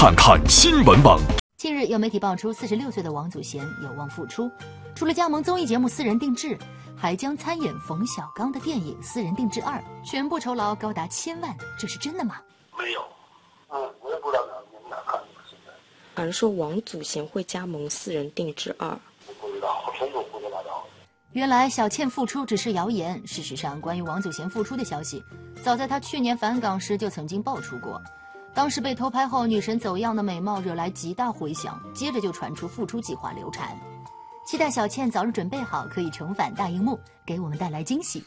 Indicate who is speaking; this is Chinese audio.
Speaker 1: 看看新闻网。
Speaker 2: 近日有媒体爆出，四十六岁的王祖贤有望复出，除了加盟综艺节目《私人定制》，还将参演冯小刚的电影《私人定制二》，全部酬劳高达千万，这是真的吗？
Speaker 3: 没有，嗯，我也不知道哪你们哪看的。现在
Speaker 4: 传说王祖贤会加盟《私人定制二》，
Speaker 3: 我不知道，纯属胡说八道。
Speaker 2: 原来小倩复出只是谣言，事实上，关于王祖贤复出的消息，早在她去年返港时就曾经爆出过。当时被偷拍后女神走样的美貌惹来极大回响，接着就传出复出计划流产，期待小倩早日准备好，可以重返大荧幕，给我们带来惊喜。